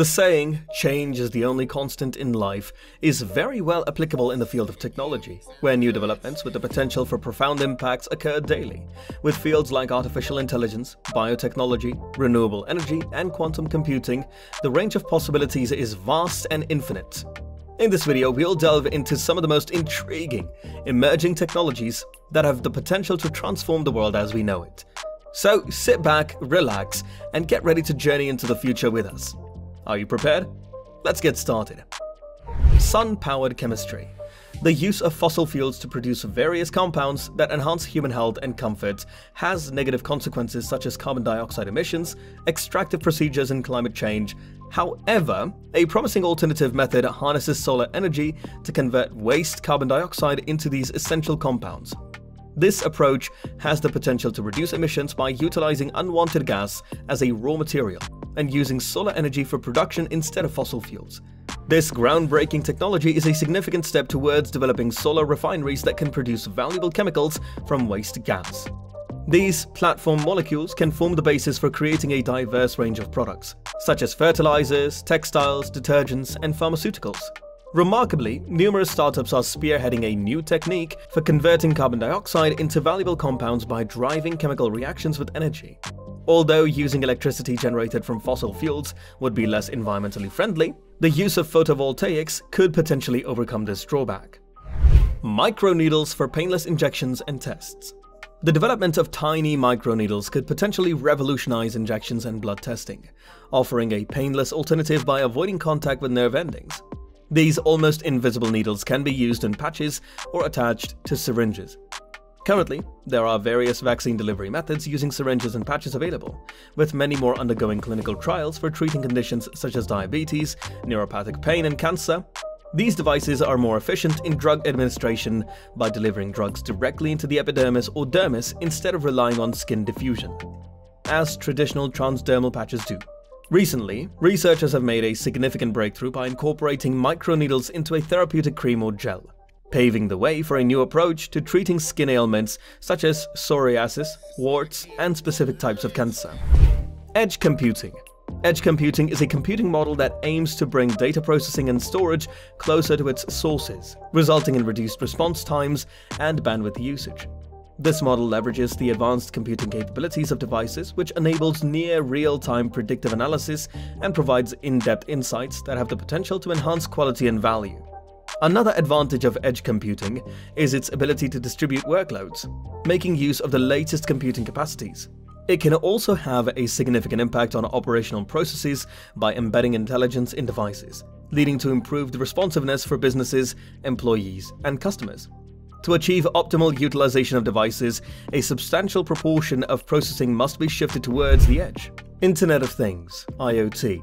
The saying, change is the only constant in life, is very well applicable in the field of technology, where new developments with the potential for profound impacts occur daily. With fields like artificial intelligence, biotechnology, renewable energy, and quantum computing, the range of possibilities is vast and infinite. In this video, we'll delve into some of the most intriguing, emerging technologies that have the potential to transform the world as we know it. So sit back, relax, and get ready to journey into the future with us. Are you prepared? Let's get started. Sun-powered chemistry. The use of fossil fuels to produce various compounds that enhance human health and comfort has negative consequences such as carbon dioxide emissions, extractive procedures and climate change. However, a promising alternative method harnesses solar energy to convert waste carbon dioxide into these essential compounds. This approach has the potential to reduce emissions by utilizing unwanted gas as a raw material and using solar energy for production instead of fossil fuels. This groundbreaking technology is a significant step towards developing solar refineries that can produce valuable chemicals from waste gas. These platform molecules can form the basis for creating a diverse range of products, such as fertilizers, textiles, detergents, and pharmaceuticals. Remarkably, numerous startups are spearheading a new technique for converting carbon dioxide into valuable compounds by driving chemical reactions with energy. Although using electricity generated from fossil fuels would be less environmentally friendly, the use of photovoltaics could potentially overcome this drawback. Microneedles for painless injections and tests. The development of tiny microneedles could potentially revolutionize injections and blood testing, offering a painless alternative by avoiding contact with nerve endings. These almost invisible needles can be used in patches or attached to syringes. Currently, there are various vaccine delivery methods using syringes and patches available, with many more undergoing clinical trials for treating conditions such as diabetes, neuropathic pain, and cancer. These devices are more efficient in drug administration by delivering drugs directly into the epidermis or dermis instead of relying on skin diffusion, as traditional transdermal patches do. Recently, researchers have made a significant breakthrough by incorporating microneedles into a therapeutic cream or gel, paving the way for a new approach to treating skin ailments such as psoriasis, warts, and specific types of cancer. Edge computing. Edge computing is a computing model that aims to bring data processing and storage closer to its sources, resulting in reduced response times and bandwidth usage. This model leverages the advanced computing capabilities of devices, which enables near real-time predictive analysis and provides in-depth insights that have the potential to enhance quality and value. Another advantage of edge computing is its ability to distribute workloads, making use of the latest computing capacities. It can also have a significant impact on operational processes by embedding intelligence in devices, leading to improved responsiveness for businesses, employees, and customers. To achieve optimal utilization of devices, a substantial proportion of processing must be shifted towards the edge. Internet of Things IoT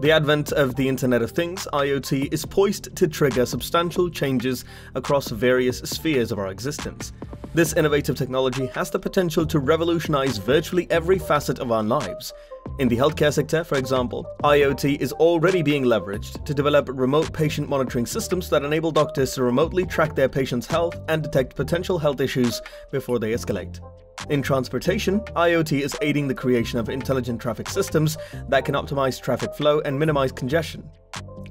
the advent of the Internet of Things, IoT, is poised to trigger substantial changes across various spheres of our existence. This innovative technology has the potential to revolutionize virtually every facet of our lives. In the healthcare sector, for example, IoT is already being leveraged to develop remote patient monitoring systems that enable doctors to remotely track their patients' health and detect potential health issues before they escalate. In transportation, IoT is aiding the creation of intelligent traffic systems that can optimize traffic flow and minimize congestion.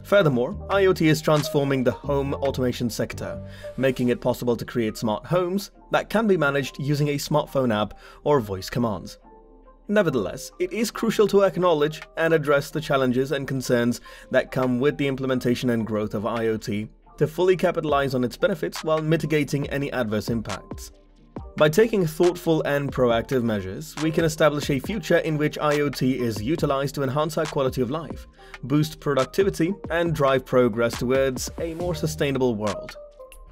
Furthermore, IoT is transforming the home automation sector, making it possible to create smart homes that can be managed using a smartphone app or voice commands. Nevertheless, it is crucial to acknowledge and address the challenges and concerns that come with the implementation and growth of IoT to fully capitalize on its benefits while mitigating any adverse impacts. By taking thoughtful and proactive measures, we can establish a future in which IoT is utilized to enhance our quality of life, boost productivity, and drive progress towards a more sustainable world.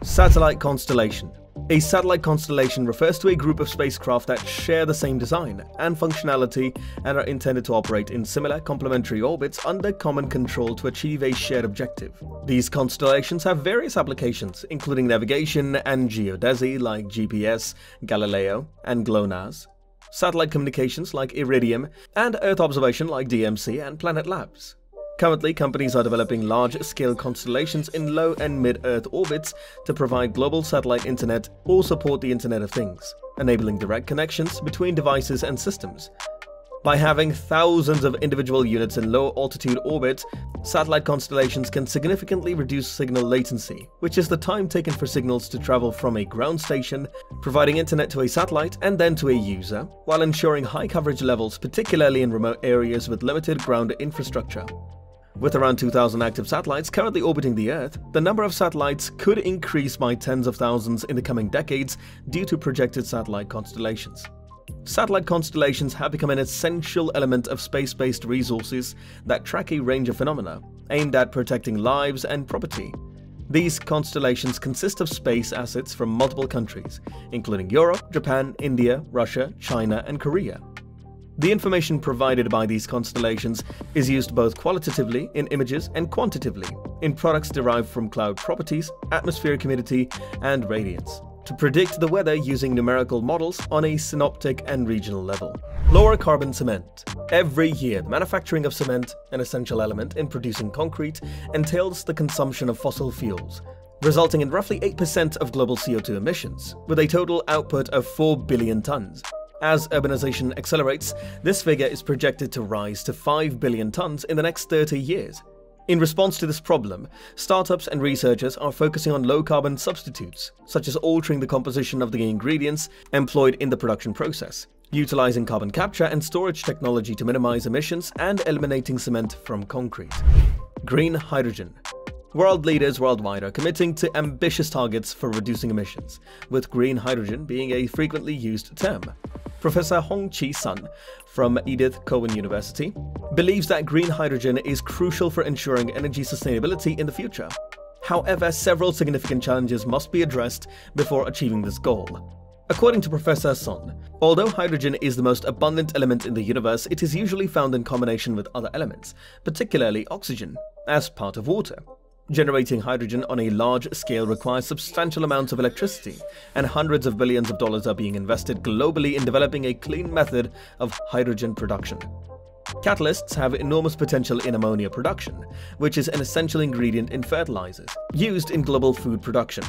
Satellite Constellation a satellite constellation refers to a group of spacecraft that share the same design and functionality and are intended to operate in similar complementary orbits under common control to achieve a shared objective. These constellations have various applications, including navigation and geodesy like GPS, Galileo, and GLONASS, satellite communications like Iridium, and Earth observation like DMC and Planet Labs. Currently, companies are developing large-scale constellations in low and mid-Earth orbits to provide global satellite internet or support the Internet of Things, enabling direct connections between devices and systems. By having thousands of individual units in low altitude orbit, satellite constellations can significantly reduce signal latency, which is the time taken for signals to travel from a ground station, providing internet to a satellite and then to a user, while ensuring high coverage levels, particularly in remote areas with limited ground infrastructure. With around 2,000 active satellites currently orbiting the Earth, the number of satellites could increase by tens of thousands in the coming decades due to projected satellite constellations. Satellite constellations have become an essential element of space-based resources that track a range of phenomena aimed at protecting lives and property. These constellations consist of space assets from multiple countries, including Europe, Japan, India, Russia, China, and Korea. The information provided by these constellations is used both qualitatively in images and quantitatively in products derived from cloud properties, atmospheric humidity, and radiance to predict the weather using numerical models on a synoptic and regional level. Lower carbon cement. Every year, the manufacturing of cement, an essential element in producing concrete, entails the consumption of fossil fuels, resulting in roughly 8% of global CO2 emissions, with a total output of 4 billion tons. As urbanization accelerates, this figure is projected to rise to 5 billion tons in the next 30 years, in response to this problem, startups and researchers are focusing on low-carbon substitutes, such as altering the composition of the ingredients employed in the production process, utilizing carbon capture and storage technology to minimize emissions and eliminating cement from concrete. Green hydrogen. World leaders worldwide are committing to ambitious targets for reducing emissions, with green hydrogen being a frequently used term. Professor Hongqi Sun from Edith Cowan University believes that green hydrogen is crucial for ensuring energy sustainability in the future. However, several significant challenges must be addressed before achieving this goal. According to Professor Sun, although hydrogen is the most abundant element in the universe, it is usually found in combination with other elements, particularly oxygen, as part of water. Generating hydrogen on a large scale requires substantial amounts of electricity, and hundreds of billions of dollars are being invested globally in developing a clean method of hydrogen production. Catalysts have enormous potential in ammonia production, which is an essential ingredient in fertilizers, used in global food production.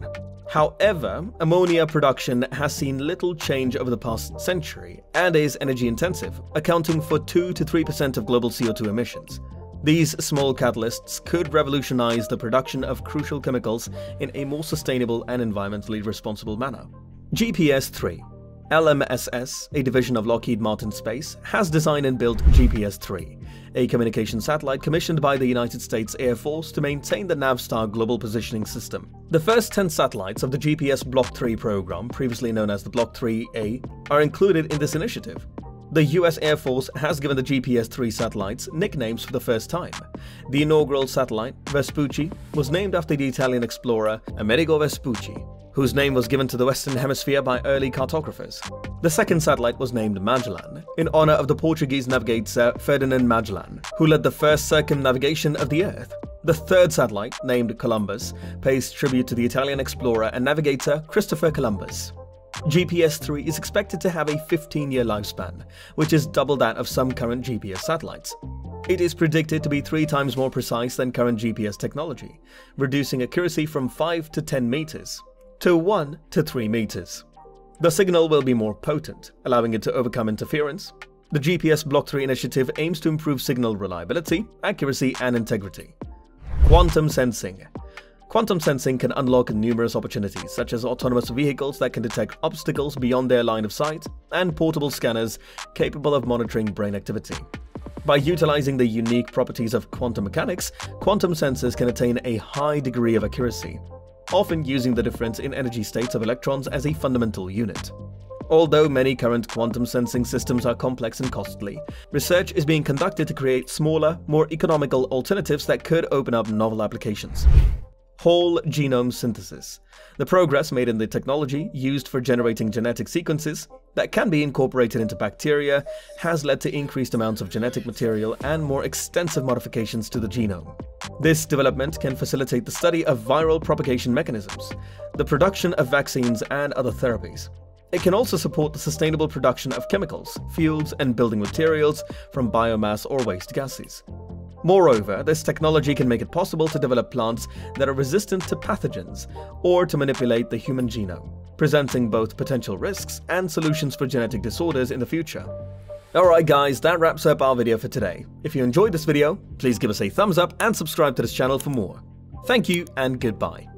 However, ammonia production has seen little change over the past century and is energy intensive, accounting for 2 to 3% of global CO2 emissions. These small catalysts could revolutionize the production of crucial chemicals in a more sustainable and environmentally responsible manner. GPS-3 LMSS, a division of Lockheed Martin Space, has designed and built GPS-3, a communication satellite commissioned by the United States Air Force to maintain the Navstar Global Positioning System. The first 10 satellites of the GPS Block 3 program, previously known as the Block 3A, are included in this initiative. The US Air Force has given the GPS-3 satellites nicknames for the first time. The inaugural satellite, Vespucci, was named after the Italian explorer Amerigo Vespucci, whose name was given to the Western Hemisphere by early cartographers. The second satellite was named Magellan, in honor of the Portuguese navigator Ferdinand Magellan, who led the first circumnavigation of the Earth. The third satellite, named Columbus, pays tribute to the Italian explorer and navigator Christopher Columbus. GPS-3 is expected to have a 15-year lifespan, which is double that of some current GPS satellites. It is predicted to be three times more precise than current GPS technology, reducing accuracy from 5 to 10 meters to 1 to 3 meters. The signal will be more potent, allowing it to overcome interference. The GPS Block 3 initiative aims to improve signal reliability, accuracy, and integrity. Quantum sensing. Quantum sensing can unlock numerous opportunities, such as autonomous vehicles that can detect obstacles beyond their line of sight, and portable scanners capable of monitoring brain activity. By utilizing the unique properties of quantum mechanics, quantum sensors can attain a high degree of accuracy, often using the difference in energy states of electrons as a fundamental unit. Although many current quantum sensing systems are complex and costly, research is being conducted to create smaller, more economical alternatives that could open up novel applications whole genome synthesis, the progress made in the technology used for generating genetic sequences that can be incorporated into bacteria has led to increased amounts of genetic material and more extensive modifications to the genome. This development can facilitate the study of viral propagation mechanisms, the production of vaccines and other therapies. It can also support the sustainable production of chemicals, fuels, and building materials from biomass or waste gases. Moreover, this technology can make it possible to develop plants that are resistant to pathogens or to manipulate the human genome, presenting both potential risks and solutions for genetic disorders in the future. Alright guys, that wraps up our video for today. If you enjoyed this video, please give us a thumbs up and subscribe to this channel for more. Thank you and goodbye.